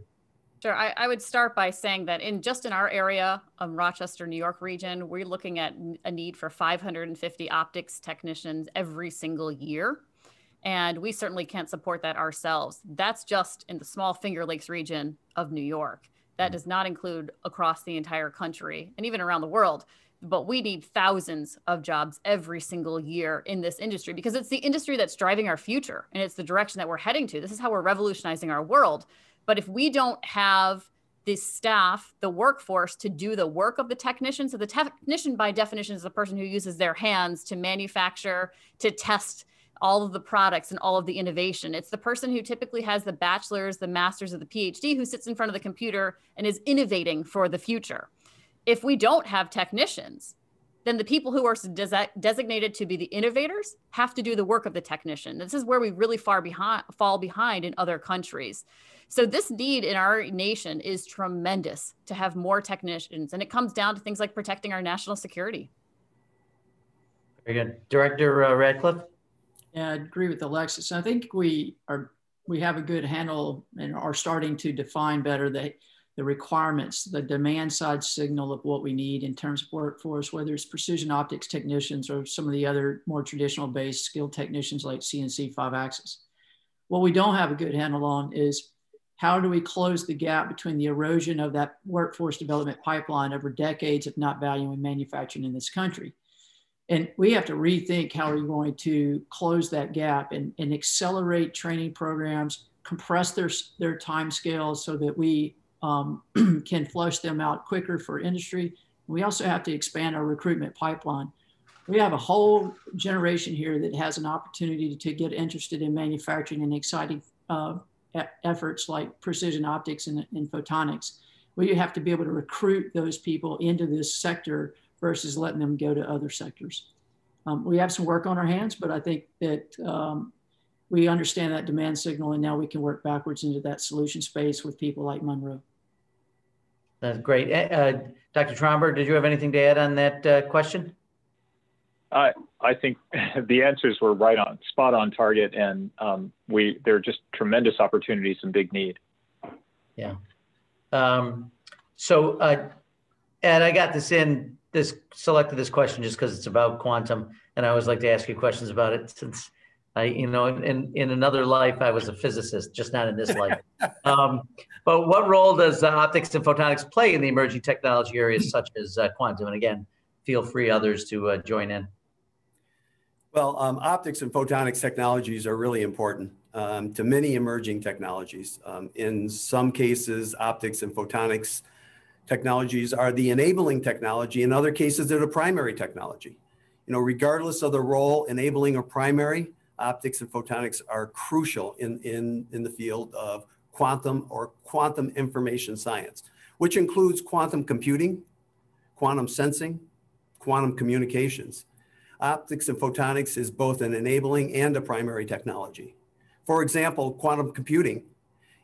Sure. I, I, would start by saying that in just in our area, of Rochester, New York region, we're looking at a need for 550 optics technicians every single year. And we certainly can't support that ourselves. That's just in the small Finger Lakes region of New York. That mm. does not include across the entire country and even around the world. But we need thousands of jobs every single year in this industry because it's the industry that's driving our future and it's the direction that we're heading to. This is how we're revolutionizing our world. But if we don't have the staff, the workforce to do the work of the technician, so the technician by definition is the person who uses their hands to manufacture, to test all of the products and all of the innovation. It's the person who typically has the bachelor's, the master's, or the PhD who sits in front of the computer and is innovating for the future. If we don't have technicians, then the people who are des- designated to be the innovators have to do the work of the technician. This is where we really far behind, fall behind in other countries. So this need in our nation is tremendous to have more technicians, and it comes down to things like protecting our national security. Very good, Director uh, Ratcliff. Yeah, I agree with Alexis. I think we are we have a good handle and are starting to define better the the requirements, the demand side signal of what we need in terms of workforce, whether it's precision optics technicians or some of the other more traditional based skilled technicians like CNC five axis. What we don't have a good handle on is how do we close the gap between the erosion of that workforce development pipeline over decades of not valuing manufacturing in this country and we have to rethink how we're going to close that gap and, and accelerate training programs, compress their, their time scales so that we um, can flush them out quicker for industry. We also have to expand our recruitment pipeline. We have a whole generation here that has an opportunity to get interested in manufacturing and exciting uh, efforts like precision optics and, and photonics. We have to be able to recruit those people into this sector versus letting them go to other sectors. Um, we have some work on our hands, but I think that um, we understand that demand signal and now we can work backwards into that solution space with people like Monroe. That's great. Eh, uh, Dr. Tromberg, did you have anything to add on that uh, question? I, I think the answers were right on, spot on target, and um, we there are just tremendous opportunities and big need. Yeah. Um, so, uh, Ed, I got this in this selected this question just because it's about quantum, and I always like to ask you questions about it since I, you know, in, in another life, I was a physicist, just not in this life. Um, but what role does uh, optics and photonics play in the emerging technology areas such as uh, quantum? And again, feel free others to uh, join in. Well, um, optics and photonics technologies are really important um, to many emerging technologies. Um, in some cases, optics and photonics technologies are the enabling technology. In other cases, they're the primary technology. You know, regardless of the role, enabling or primary, optics and photonics are crucial in, in, in the field of quantum or quantum information science, which includes quantum computing, quantum sensing, quantum communications. Optics and photonics is both an enabling and a primary technology. For example, quantum computing.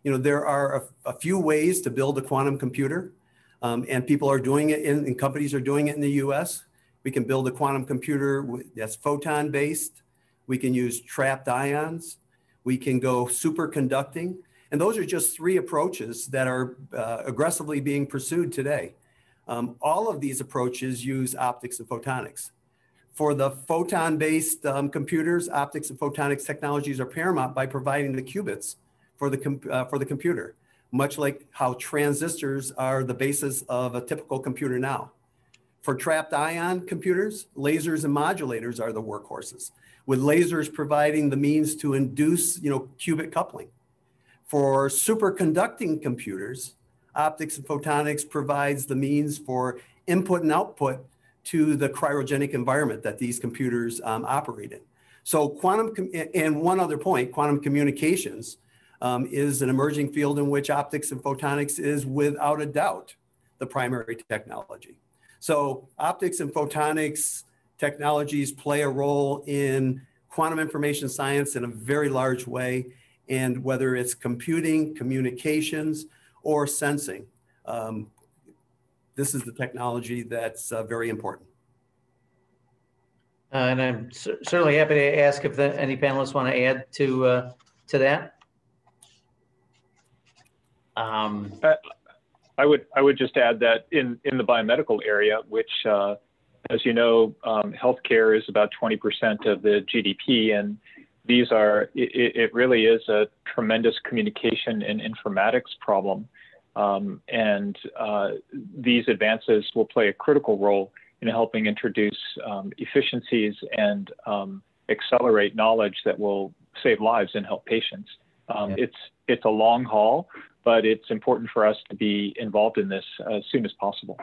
You know, there are a, a few ways to build a quantum computer, um, and people are doing it in, and companies are doing it in the US. We can build a quantum computer that's photon based. We can use trapped ions. We can go superconducting. And those are just three approaches that are uh, aggressively being pursued today. Um, all of these approaches use optics and photonics. For the photon based um, computers, optics and photonics technologies are paramount by providing the qubits for the, uh, for the computer, much like how transistors are the basis of a typical computer now. For trapped ion computers, lasers and modulators are the workhorses, with lasers providing the means to induce you know, qubit coupling. For superconducting computers, optics and photonics provides the means for input and output to the cryogenic environment that these computers um, operate in. So quantum, and one other point, quantum communications um, is an emerging field in which optics and photonics is without a doubt the primary technology. So optics and photonics technologies play a role in quantum information science in a very large way. And whether it's computing, communications, or sensing, um, this is the technology that's uh, very important. Uh, and I'm certainly happy to ask if the, any panelists want to add to uh, to that. Um, uh, I would I would just add that in in the biomedical area, which uh, as you know, um, healthcare is about 20% of the GDP, and these are it, it really is a tremendous communication and informatics problem. Um, and uh, these advances will play a critical role in helping introduce um, efficiencies and um, accelerate knowledge that will save lives and help patients. Um, yeah. It's it's a long haul, but it's important for us to be involved in this as soon as possible.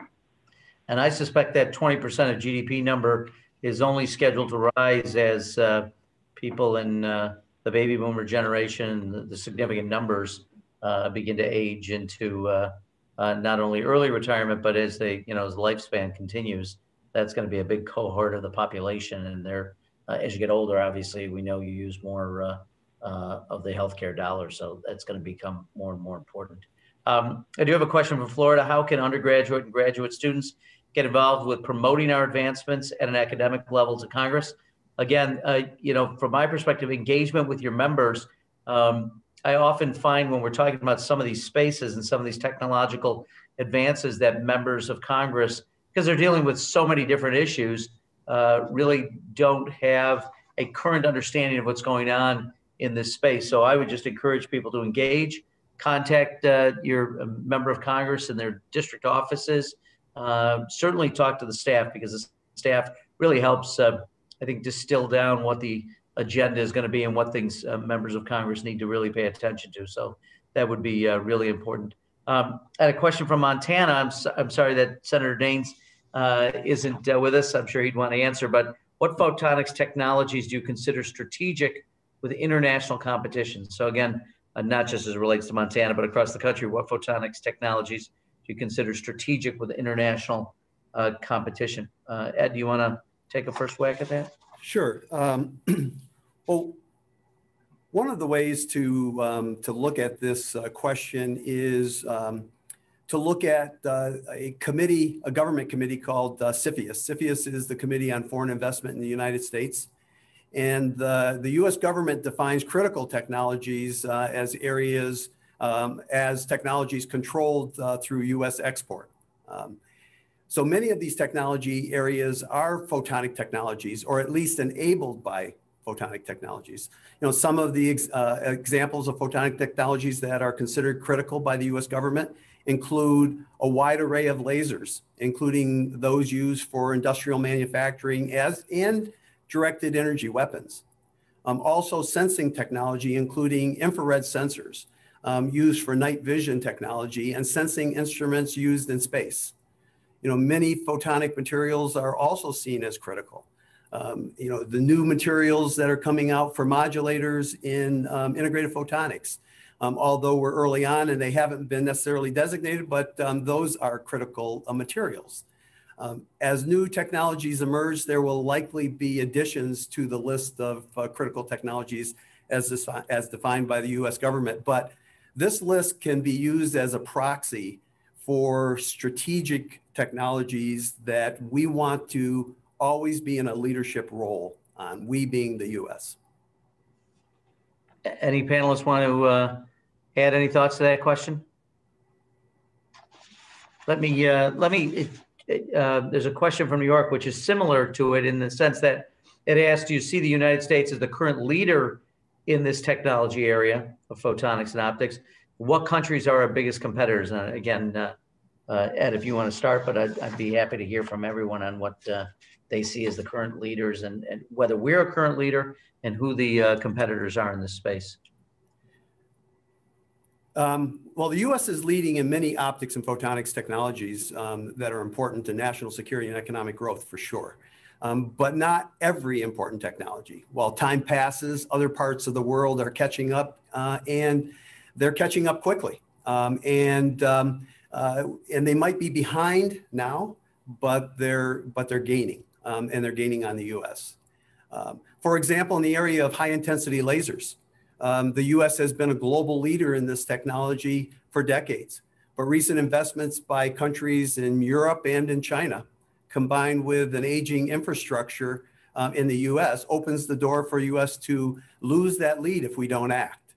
And I suspect that 20% of GDP number is only scheduled to rise as uh, people in uh, the baby boomer generation, the, significant numbers uh, begin to age into uh, uh, not only early retirement, but as they, you know, as lifespan continues, that's going to be a big cohort of the population. And they're, uh, as you get older, obviously, we know you use more of the healthcare dollars, so that's going to become more and more important. Um, I do have a question from Florida. How can undergraduate and graduate students get involved with promoting our advancements at an academic level to Congress. Again, uh, you know, from my perspective, engagement with your members. Um, I often find when we're talking about some of these spaces and some of these technological advances that members of Congress, because they're dealing with so many different issues, uh, really don't have a current understanding of what's going on in this space. So I would just encourage people to engage, contact uh, your uh, member of Congress and their district offices, uh, certainly talk to the staff because the staff really helps, uh, I think, distill down what the agenda is going to be and what things uh, members of Congress need to really pay attention to. So that would be uh, really important. Um, I had a question from Montana. I'm, I'm sorry that Senator Daines isn't with us. I'm sure he'd want to answer, but what photonics technologies do you consider strategic with international competition? So again, not just as it relates to Montana, but across the country, what photonics technologies do you consider strategic with international uh, competition. Uh, Ed, do you want to take a first whack at that? Sure. Um, well, one of the ways to um, to look at this uh, question is um, to look at uh, a committee, a government committee called uh, CFIUS. CFIUS is the Committee on Foreign Investment in the United States. And the, the US government defines critical technologies uh, as areas um, as technologies controlled uh, through US export. Um, so many of these technology areas are photonic technologies, or at least enabled by photonic technologies. You know, some of the uh, examples of photonic technologies that are considered critical by the US government include a wide array of lasers, including those used for industrial manufacturing as and directed energy weapons. Um, also sensing technology, including infrared sensors um, used for night vision technology and sensing instruments used in space. You know, many photonic materials are also seen as critical. Um, you know, the new materials that are coming out for modulators in um, integrated photonics, um, although we're early on and they haven't been necessarily designated, but um, those are critical uh, materials. Um, as new technologies emerge, there will likely be additions to the list of uh, critical technologies as, this, as defined by the US government. But this list can be used as a proxy for strategic technologies that we want to always be in a leadership role on, we being the US. Any panelists want to uh, add any thoughts to that question? Let me, uh, let me, uh, there's a question from New York, which is similar to it in the sense that it asks, do you see the United States as the current leader in this technology area of photonics and optics? What countries are our biggest competitors? And again, uh, uh, Ed, if you want to start, but I'd, I'd, be happy to hear from everyone on what uh, they see as the current leaders and, and whether we're a current leader and who the uh, competitors are in this space. Um, well, the U.S. is leading in many optics and photonics technologies um, that are important to national security and economic growth for sure. Um, but not every important technology. While time passes, other parts of the world are catching up uh, and they're catching up quickly. Um, and, um, uh, and they might be behind now, but they're, but they're gaining um, and they're gaining on the US. For example, in the area of high intensity lasers, um, the US has been a global leader in this technology for decades. But recent investments by countries in Europe and in China, combined with an aging infrastructure um, in the US, opens the door for US to lose that lead if we don't act.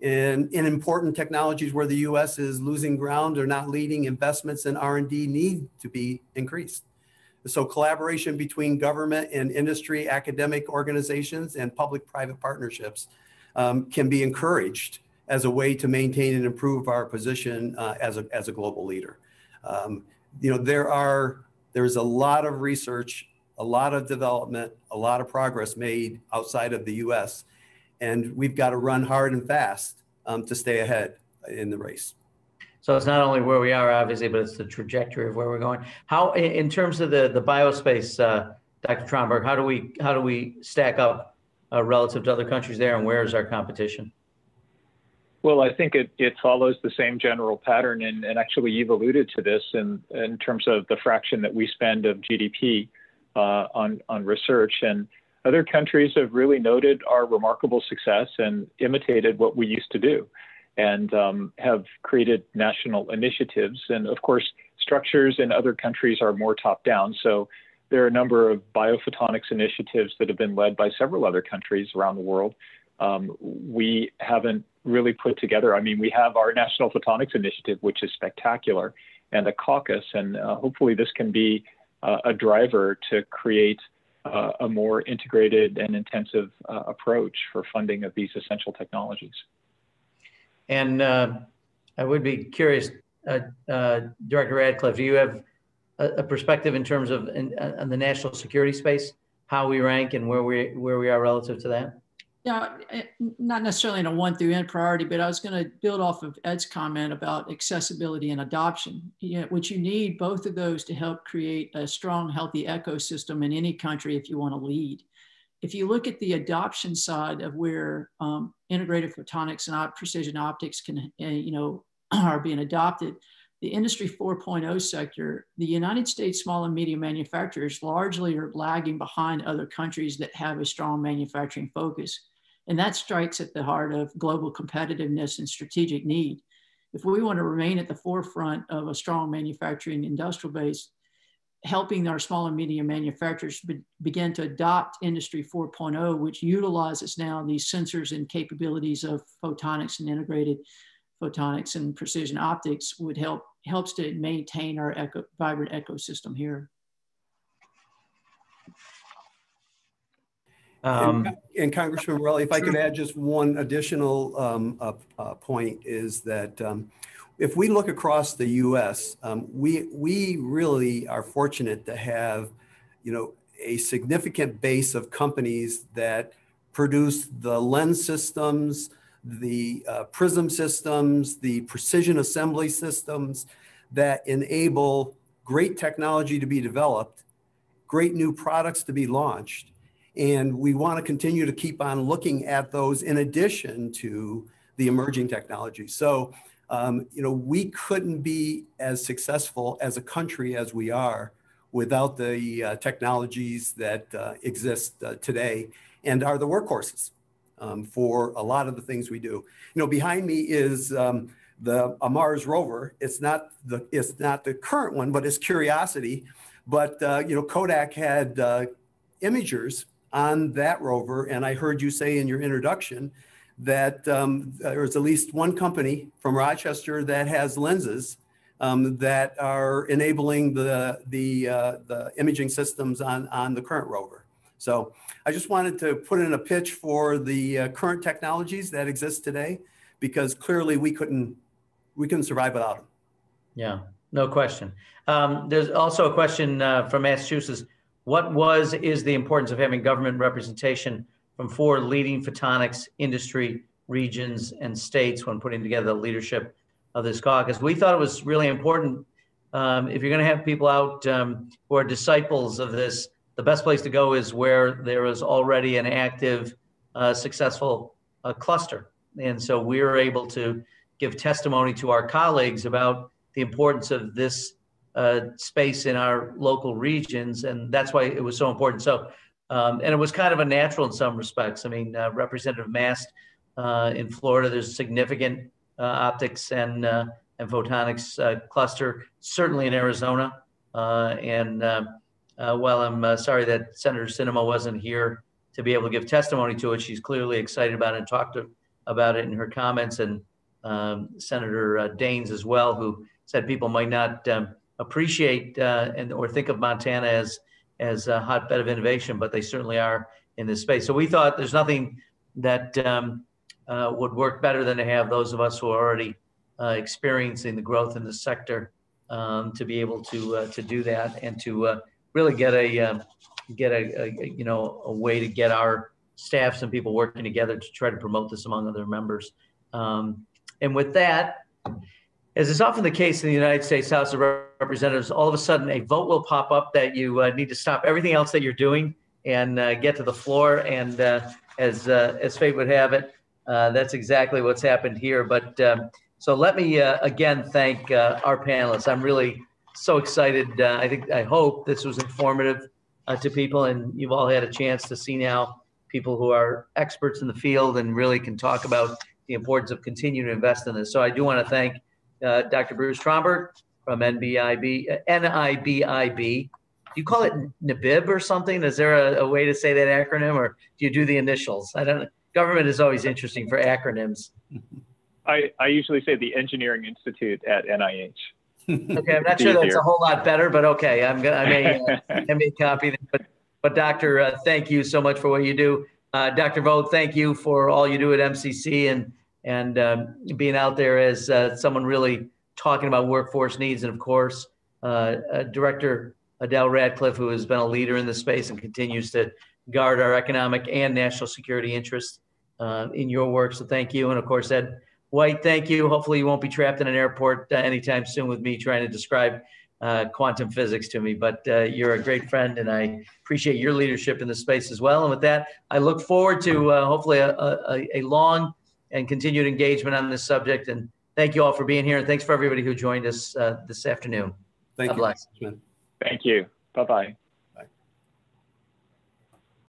In, in important technologies where the US is losing ground or not leading, investments in R&D need to be increased. So collaboration between government and industry, academic organizations, and public-private partnerships um, can be encouraged as a way to maintain and improve our position uh, as, a, as a global leader. Um, you know, there are, there's a lot of research, a lot of development, a lot of progress made outside of the US, and we've got to run hard and fast um, to stay ahead in the race. So it's not only where we are, obviously, but it's the trajectory of where we're going. How, in terms of the the biospace, uh, Dr. Tromberg, how do we how do we stack up uh, relative to other countries there, and where is our competition? Well, I think it, it follows the same general pattern, and, and actually you've alluded to this in, in terms of the fraction that we spend of GDP uh, on, on research. And other countries have really noted our remarkable success and imitated what we used to do and um, have created national initiatives. And of course, structures in other countries are more top down. So there are a number of biophotonics initiatives that have been led by several other countries around the world. Um, we haven't really put together, I mean, we have our National Photonics Initiative, which is spectacular, and a caucus. And uh, hopefully, this can be uh, a driver to create uh, a more integrated and intensive uh, approach for funding of these essential technologies. And uh, I would be curious, uh, Director Ratcliff, do you have a, a perspective in terms of in, uh, in, the national security space, how we rank and where we where we are relative to that? Yeah, not necessarily in a one through n priority, but I was going to build off of Ed's comment about accessibility and adoption, you know, which you need both of those to help create a strong, healthy ecosystem in any country if you want to lead if you look at the adoption side of where um, integrated photonics and precision optics can, uh, you know, are being adopted, the industry 4.0 sector, the United States small and medium manufacturers largely are lagging behind other countries that have a strong manufacturing focus. And that strikes at the heart of global competitiveness and strategic need. If we want to remain at the forefront of a strong manufacturing industrial base, helping our small and medium manufacturers be, begin to adopt Industry 4.0, which utilizes now these sensors and capabilities of photonics and integrated photonics and precision optics would help helps to maintain our eco, vibrant ecosystem here. Um, And and Congressman Morelle, if I could add just one additional um, uh, uh, point is that um, if we look across the U.S., um, we we really are fortunate to have, you know, a significant base of companies that produce the lens systems, the uh, prism systems, the precision assembly systems that enable great technology to be developed, great new products to be launched. And we want to continue to keep on looking at those in addition to the emerging technology. So, um, you know, we couldn't be as successful as a country as we are without the uh, technologies that uh, exist uh, today and are the workhorses um, for a lot of the things we do. You know, behind me is um, the a Mars rover. It's not the it's not the current one, but it's Curiosity. But uh, you know, Kodak had uh, imagers on that rover, and I heard you say in your introduction that um, there's at least one company from Rochester that has lenses um, that are enabling the the uh, the imaging systems on on the current rover. So I just wanted to put in a pitch for the uh, current technologies that exist today, because clearly we couldn't we couldn't survive without them. Yeah, no question. Um, there's also a question uh, from Massachusetts. What was is the importance of having government representation from four leading photonics industry regions and states when putting together the leadership of this caucus. We thought it was really important. Um, if you're going to have people out um, who are disciples of this, the best place to go is where there is already an active, uh, successful uh, cluster. And so we are able to give testimony to our colleagues about the importance of this uh, space in our local regions. And that's why it was so important. So, um, and it was kind of a natural in some respects. I mean, uh, Representative Mast uh, in Florida, there's significant uh, optics and and photonics cluster, certainly in Arizona. and while I'm sorry that Senator Sinema wasn't here to be able to give testimony to it, she's clearly excited about it and talked to, about it in her comments. And um, Senator Daines as well, who said people might not um, appreciate and or think of Montana as as a hotbed of innovation, but they certainly are in this space. So we thought there's nothing that um, uh, would work better than to have those of us who are already uh, experiencing the growth in the sector um, to be able to uh, to do that and to uh, really get a um, get a, a, you know a way to get our staffs and people working together to try to promote this among other members. Um, and with that, as is often the case in the United States House of Representatives, all of a sudden a vote will pop up that you uh, need to stop everything else that you're doing and uh, get to the floor. And as as fate would have it, uh, that's exactly what's happened here. But um, so let me uh, again thank uh, our panelists. I'm really so excited. Uh, I think, I hope this was informative uh, to people and you've all had a chance to see now people who are experts in the field and really can talk about the importance of continuing to invest in this. So I do want to thank Dr. Bruce Tromberg from NBIB, NIBIB. Do you call it NBIB or something? Is there a, a way to say that acronym or do you do the initials? I don't government is always interesting for acronyms. I, I usually say the Engineering Institute at NIH. Okay, I'm not sure that's a whole lot better, but okay, I'm gonna, I may, uh, I may copy that. But, but Doctor, uh, thank you so much for what you do. Uh, Dr. Vogt, thank you for all you do at MCC and and um, being out there as uh, someone really talking about workforce needs, and of course, uh, uh, Director Adele Ratcliff, who has been a leader in the space and continues to guard our economic and national security interests uh, in your work. So thank you. And of course, Ed White, thank you. Hopefully, you won't be trapped in an airport uh, anytime soon with me trying to describe uh, quantum physics to me. But uh, you're a great friend, and I appreciate your leadership in the space as well. And with that, I look forward to uh, hopefully a, a, a, long and continued engagement on this subject. And thank you all for being here, and thanks for everybody who joined us uh, this afternoon. Thank God you. bless. Thank you. Bye bye.